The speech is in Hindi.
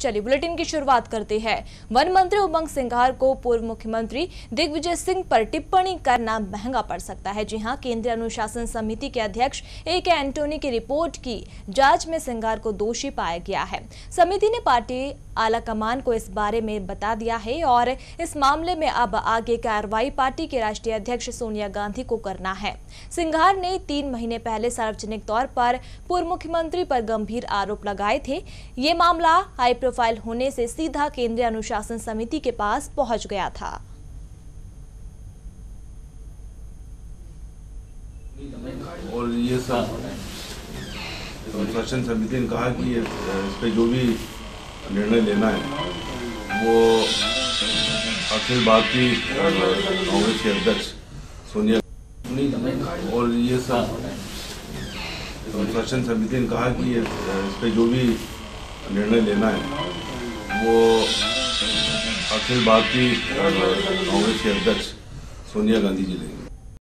चलिए बुलेटिन की शुरुआत करते हैं। वन मंत्री उमंग सिंघार को पूर्व मुख्यमंत्री दिग्विजय सिंह पर टिप्पणी करना महँगा पड़ सकता है। जी हाँ, केंद्रीय अनुशासन समिति के अध्यक्ष ए के एंटोनी की रिपोर्ट की जाँच में सिंघार को दोषी पाया गया है। समिति ने पार्टी आला कमान को इस बारे में बता दिया है और इस मामले में अब आगे कार्रवाई पार्टी के राष्ट्रीय अध्यक्ष सोनिया गांधी को करना है। सिंघार ने तीन महीने पहले सार्वजनिक तौर पर पूर्व मुख्यमंत्री पर गंभीर आरोप लगाए थे। ये मामला हाई प्रोफ़ाइल होने से सीधा केंद्रीय अनुशासन समिति के पास पहुँच गया था। और ये सब अनुशासन समिति ने कहा कि इस पे जो भी निर्णय लेना है, वो अखिल भारतीय कांग्रेस के अध्यक्ष सोनिया और ये सब अनुशासन समिति ने कहा कि इस पे जो भी निर्णय लेना है। वो अखिल भारतीय कांग्रेस के अध्यक्ष सोनिया गांधी जी लेंगे।